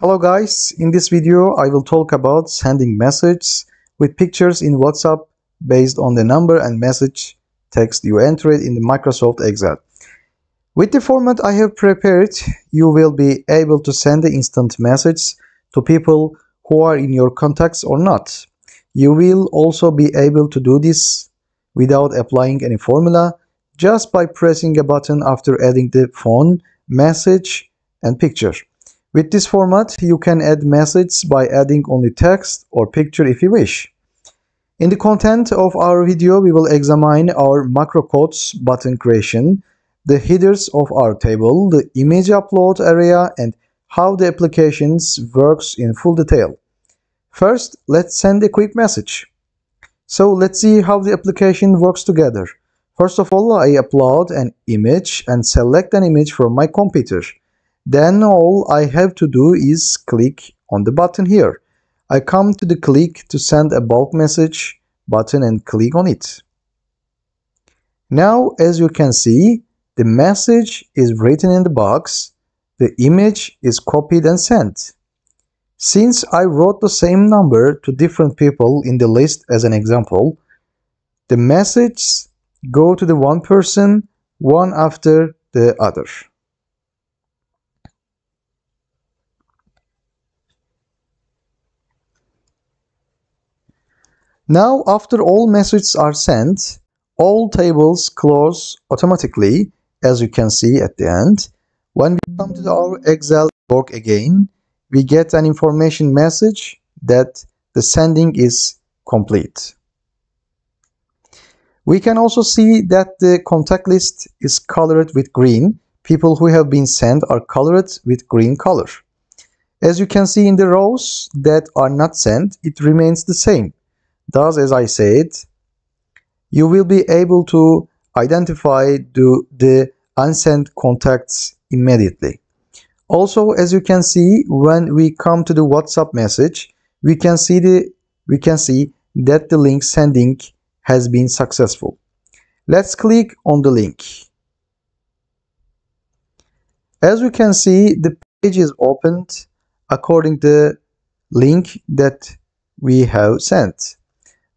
Hello guys, in this video I will talk about sending messages with pictures in WhatsApp based on the number and message text you entered in the Microsoft Excel. With the format I have prepared, you will be able to send the instant message to people who are in your contacts or not. You will also be able to do this without applying any formula just by pressing a button after adding the phone, message and picture. With this format, you can add messages by adding only text or picture if you wish. In the content of our video, we will examine our macro codes button creation, the headers of our table, the image upload area, and how the applications works in full detail. First, let's send a quick message. So let's see how the application works together. First of all, I upload an image and select an image from my computer. Then all I have to do is click on the button here. I come to the click to send a bulk message button and click on it. Now as you can see, the message is written in the box, the image is copied and sent. Since I wrote the same number to different people in the list as an example, the messages go to the one person, one after the other. Now, after all messages are sent, all tables close automatically, as you can see at the end. When we come to our Excel work again, we get an information message that the sending is complete. We can also see that the contact list is colored with green. People who have been sent are colored with green color. As you can see in the rows that are not sent, it remains the same. Thus, as I said, you will be able to identify the, the unsent contacts immediately. Also, as you can see, when we come to the WhatsApp message, we can see the we can see that the link sending has been successful. Let's click on the link. As you can see, the page is opened according to the link that we have sent.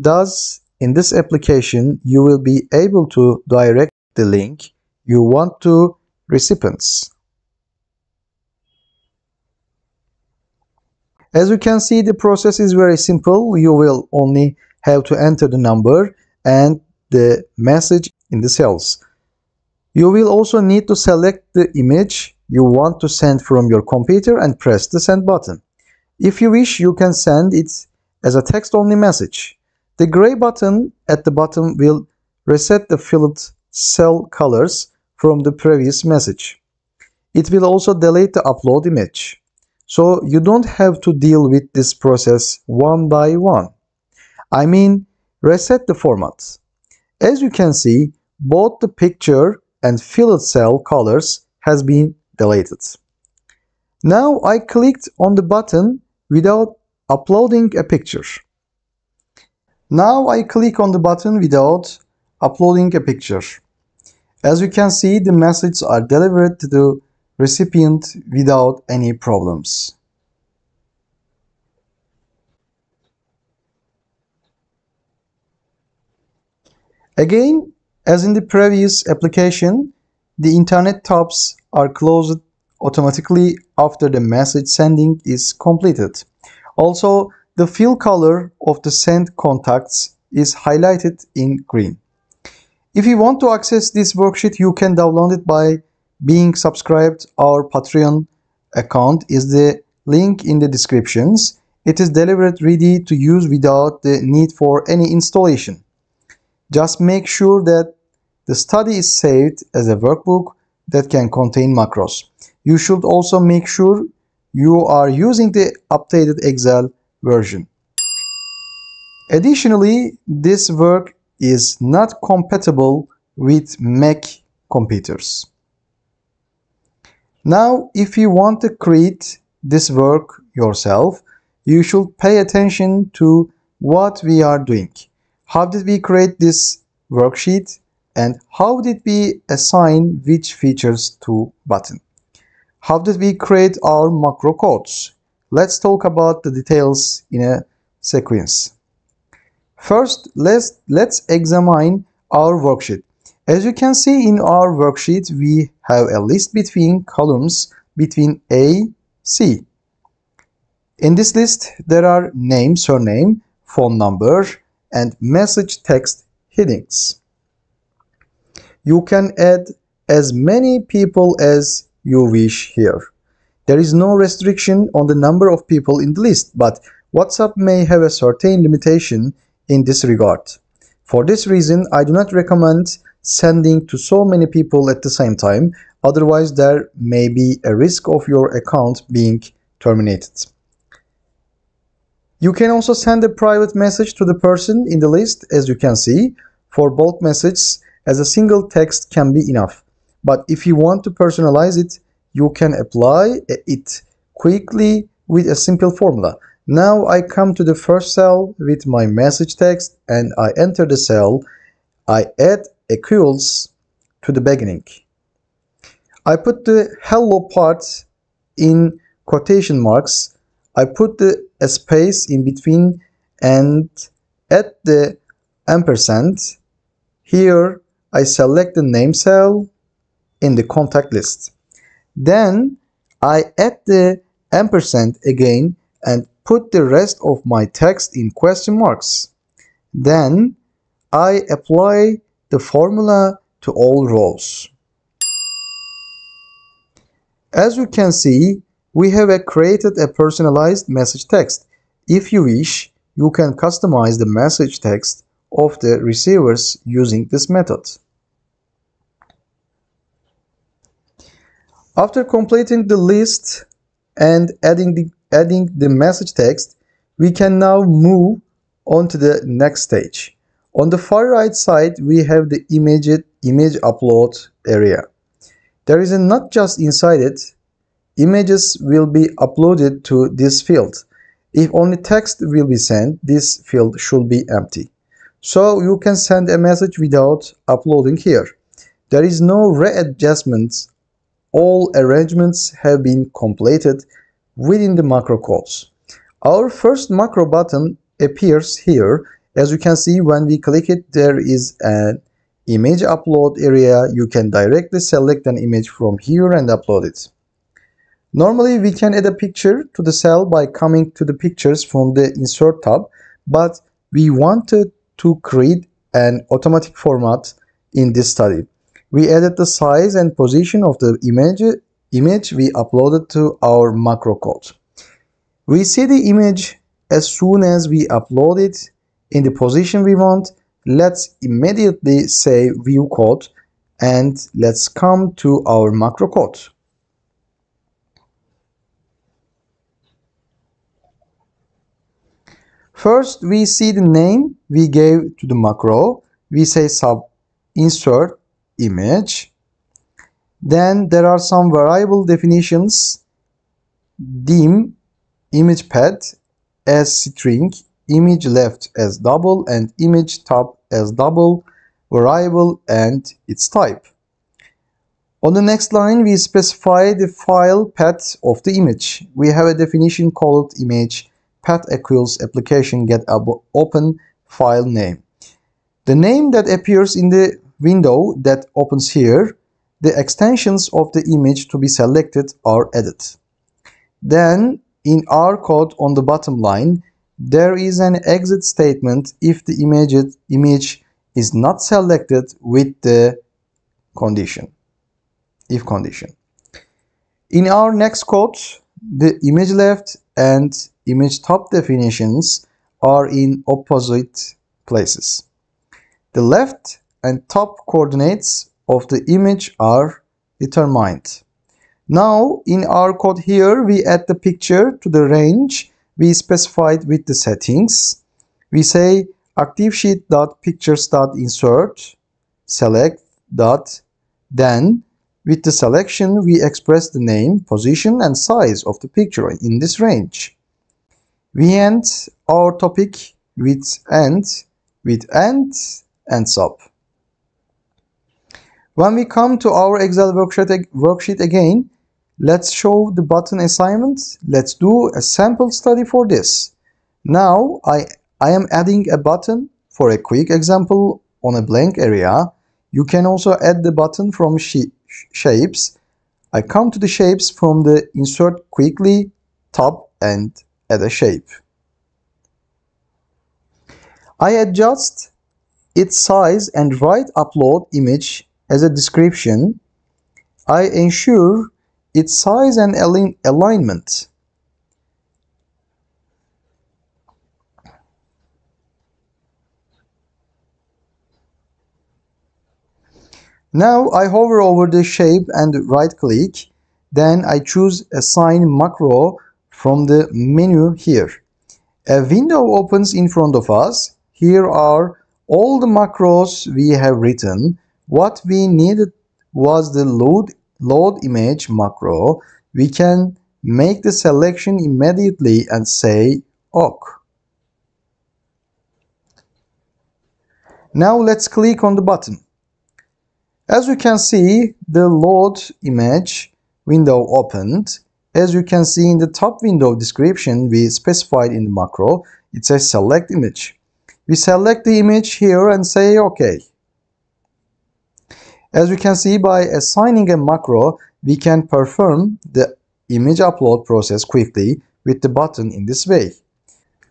Thus, in this application, you will be able to direct the link you want to recipients. As you can see, the process is very simple. You will only have to enter the number and the message in the cells. You will also need to select the image you want to send from your computer and press the send button. If you wish, you can send it as a text-only message. The gray button at the bottom will reset the filled cell colors from the previous message. It will also delete the upload image. So you don't have to deal with this process one by one. I mean, reset the format. As you can see, both the picture and filled cell colors has been deleted. Now I clicked on the button without uploading a picture. Now I click on the button without uploading a picture. As you can see, the messages are delivered to the recipient without any problems. Again, as in the previous application, the internet tabs are closed automatically after the message sending is completed. Also, the fill color of the sent contacts is highlighted in green. If you want to access this worksheet, you can download it by being subscribed. Our Patreon account is the link in the descriptions. It is delivered ready to use without the need for any installation. Just make sure that the study is saved as a workbook that can contain macros. You should also make sure you are using the updated Excel version. Additionally, this work is not compatible with Mac computers. Now, if you want to create this work yourself, you should pay attention to what we are doing. How did we create this worksheet and how did we assign which features to button? How did we create our macro codes? Let's talk about the details in a sequence. First, let's, let's examine our worksheet. As you can see in our worksheet, we have a list between columns between A, C. In this list, there are name, surname, phone number, and message text headings. You can add as many people as you wish here. There is no restriction on the number of people in the list, but WhatsApp may have a certain limitation in this regard. For this reason, I do not recommend sending to so many people at the same time, otherwise there may be a risk of your account being terminated. You can also send a private message to the person in the list as you can see. For bulk messages, as a single text can be enough. But if you want to personalize it, you can apply it quickly with a simple formula. Now I come to the first cell with my message text and I enter the cell. I add equals to the beginning. I put the hello part in quotation marks. I put the a space in between and at the ampersand. Here I select the name cell in the contact list. Then I add the ampersand again and put the rest of my text in question marks. Then I apply the formula to all rows. As you can see, we have created a personalized message text. If you wish, you can customize the message text of the receivers using this method. After completing the list and adding the adding the message text, we can now move on to the next stage. On the far right side, we have the image, image upload area. There is a not just inside it, images will be uploaded to this field. If only text will be sent, this field should be empty. So you can send a message without uploading here. There is no readjustments. All arrangements have been completed within the macro codes. Our first macro button appears here. As you can see, when we click it, there is an image upload area. You can directly select an image from here and upload it. Normally, we can add a picture to the cell by coming to the pictures from the insert tab, but we wanted to create an automatic format in this study. We added the size and position of the image image we uploaded to our macro code. We see the image as soon as we upload it in the position we want. Let's immediately say view code and let's come to our macro code. First, we see the name we gave to the macro. We say sub insert image. Then there are some variable definitions. Dim image path as string image left as double and image top as double variable and its type. On the next line we specify the file path of the image. We have a definition called image path equals application get open file name. The name that appears in the window that opens here the extensions of the image to be selected are added. Then in our code on the bottom line, there is an exit statement if the image, image is not selected with the condition, if condition. In our next code, the image left and image top definitions are in opposite places. The left and top coordinates of the image are determined. Now in our code here we add the picture to the range we specified with the settings. We say activesheet.pictures.insert select dot then with the selection we express the name, position and size of the picture in this range. We end our topic with end with end and sub. When we come to our Excel worksheet, worksheet again, let's show the button assignment. Let's do a sample study for this. Now I, I am adding a button for a quick example on a blank area. You can also add the button from sh shapes. I come to the shapes from the insert quickly tab and add a shape. I adjust its size and write upload image as a description. I ensure its size and align alignment. Now I hover over the shape and right click. Then I choose assign macro from the menu here. A window opens in front of us. Here are all the macros we have written. What we needed was the load, load image macro. We can make the selection immediately and say OK. Now let's click on the button. As you can see, the load image window opened. As you can see in the top window description we specified in the macro, it says select image. We select the image here and say OK. As we can see by assigning a macro, we can perform the image upload process quickly with the button in this way.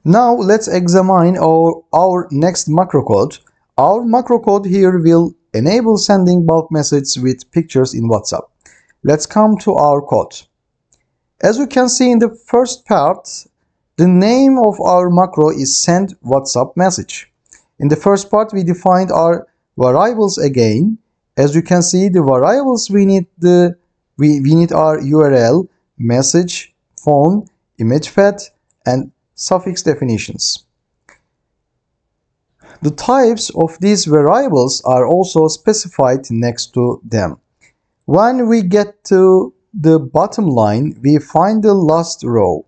Now let's examine our, our next macro code. Our macro code here will enable sending bulk messages with pictures in WhatsApp. Let's come to our code. As you can see in the first part, the name of our macro is send WhatsApp message. In the first part, we defined our variables again. As you can see, the variables we need the we, we need our URL, message, phone, image path, and suffix definitions. The types of these variables are also specified next to them. When we get to the bottom line, we find the last row.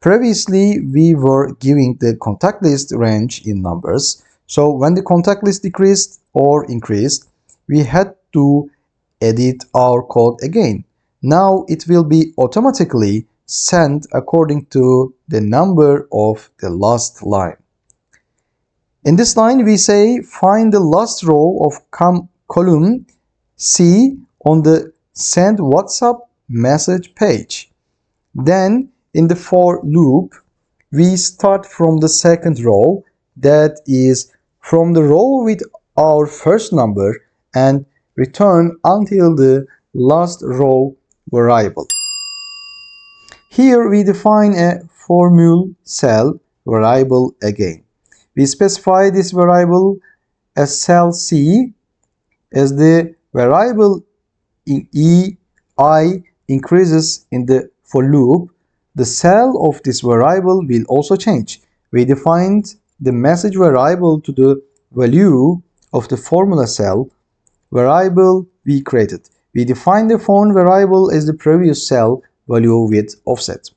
Previously, we were giving the contact list range in numbers. So when the contact list decreased or increased, we had to edit our code again. Now it will be automatically sent according to the number of the last line. In this line, we say find the last row of column C on the send WhatsApp message page. Then in the for loop, we start from the second row, that is from the row with our first number and return until the last row variable. Here we define a formula cell variable again. We specify this variable as cell C as the variable E I increases in the for loop the cell of this variable will also change. We defined the message variable to the value of the formula cell variable we created. We define the phone variable as the previous cell value with offset.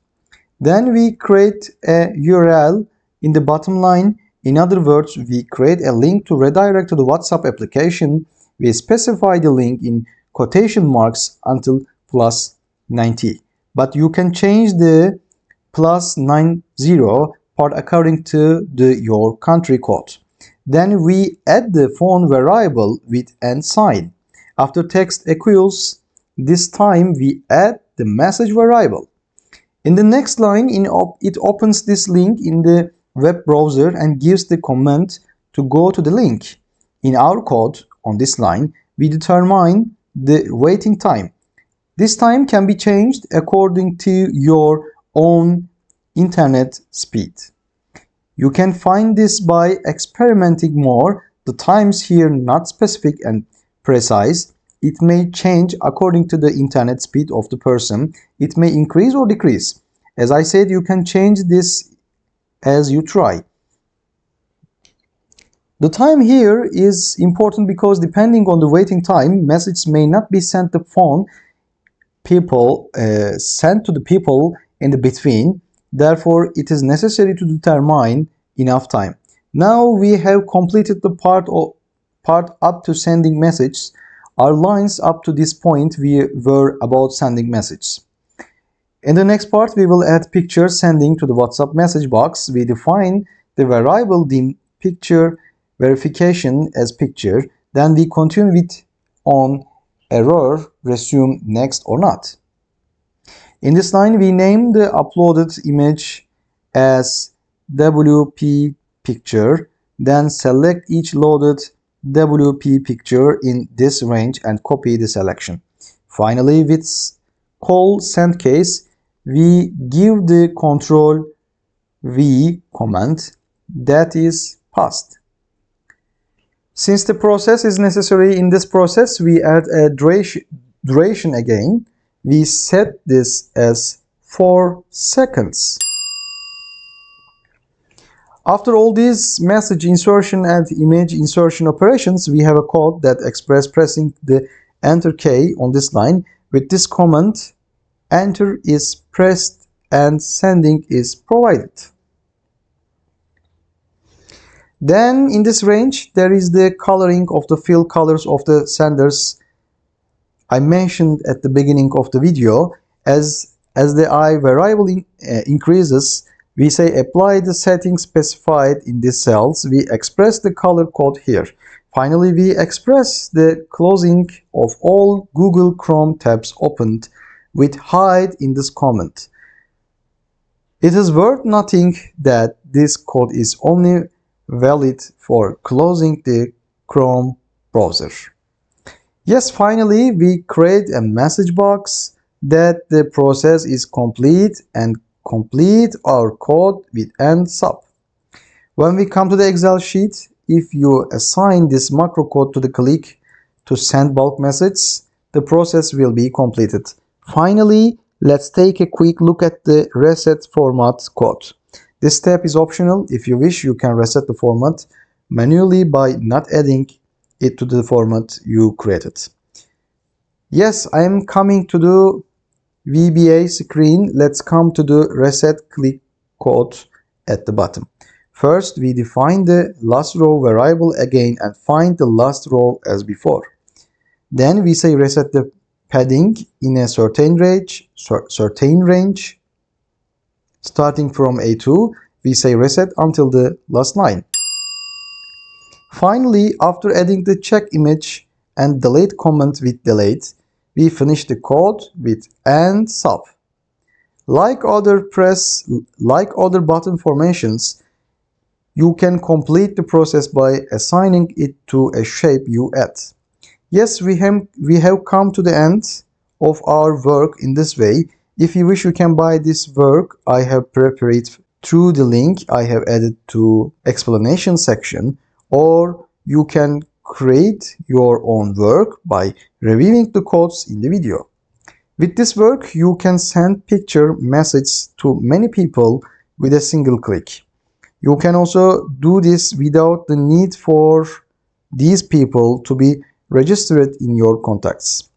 Then we create a URL in the bottom line. In other words, we create a link to redirect to the WhatsApp application. We specify the link in quotation marks until plus 90 but you can change the plus 90 part according to the your country code. Then we add the phone variable with and sign. After text equals, this time we add the message variable. In the next line, in op it opens this link in the web browser and gives the command to go to the link. In our code on this line, we determine the waiting time. This time can be changed according to your own internet speed. You can find this by experimenting more. The times here not specific and precise. It may change according to the internet speed of the person. It may increase or decrease. As I said, you can change this as you try. The time here is important because depending on the waiting time, messages may not be sent the phone people uh, sent to the people in the between. Therefore, it is necessary to determine enough time. Now we have completed the part of part up to sending messages. Our lines up to this point we were about sending messages. In the next part, we will add picture sending to the WhatsApp message box. We define the variable dim picture verification as picture. Then we continue with on error resume next or not. In this line, we name the uploaded image as WP picture. Then select each loaded WP picture in this range and copy the selection. Finally, with call SendKeys, we give the control V command that is passed. Since the process is necessary in this process, we add a duration, duration again. We set this as 4 seconds. After all these message insertion and image insertion operations, we have a code that express pressing the enter key on this line. With this command, enter is pressed and sending is provided. Then in this range, there is the coloring of the fill colors of the senders I mentioned at the beginning of the video. As, as the I variable in, uh, increases, we say apply the settings specified in these cells. We express the color code here. Finally, we express the closing of all Google Chrome tabs opened with hide in this comment. It is worth noting that this code is only valid for closing the Chrome browser. Yes, finally, we create a message box that the process is complete and complete our code with end sub. When we come to the Excel sheet, if you assign this macro code to the click to send bulk message, the process will be completed. Finally, let's take a quick look at the reset format code. This step is optional. If you wish, you can reset the format manually by not adding it to the format you created. Yes, I am coming to the VBA screen. Let's come to the reset click code at the bottom. First, we define the last row variable again and find the last row as before. Then we say reset the padding in a certain range, certain range. Starting from A2, we say reset until the last line. Finally, after adding the check image and delete comment with delete, we finish the code with and sub. Like other press, like other button formations, you can complete the process by assigning it to a shape you add. Yes, we have, we have come to the end of our work in this way. If you wish, you can buy this work. I have prepared through the link I have added to explanation section or you can create your own work by reviewing the codes in the video. With this work, you can send picture messages to many people with a single click. You can also do this without the need for these people to be registered in your contacts.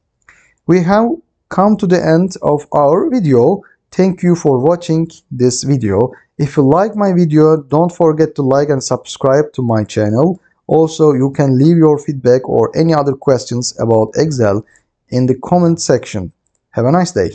We have come to the end of our video. Thank you for watching this video. If you like my video, don't forget to like and subscribe to my channel. Also, you can leave your feedback or any other questions about Excel in the comment section. Have a nice day.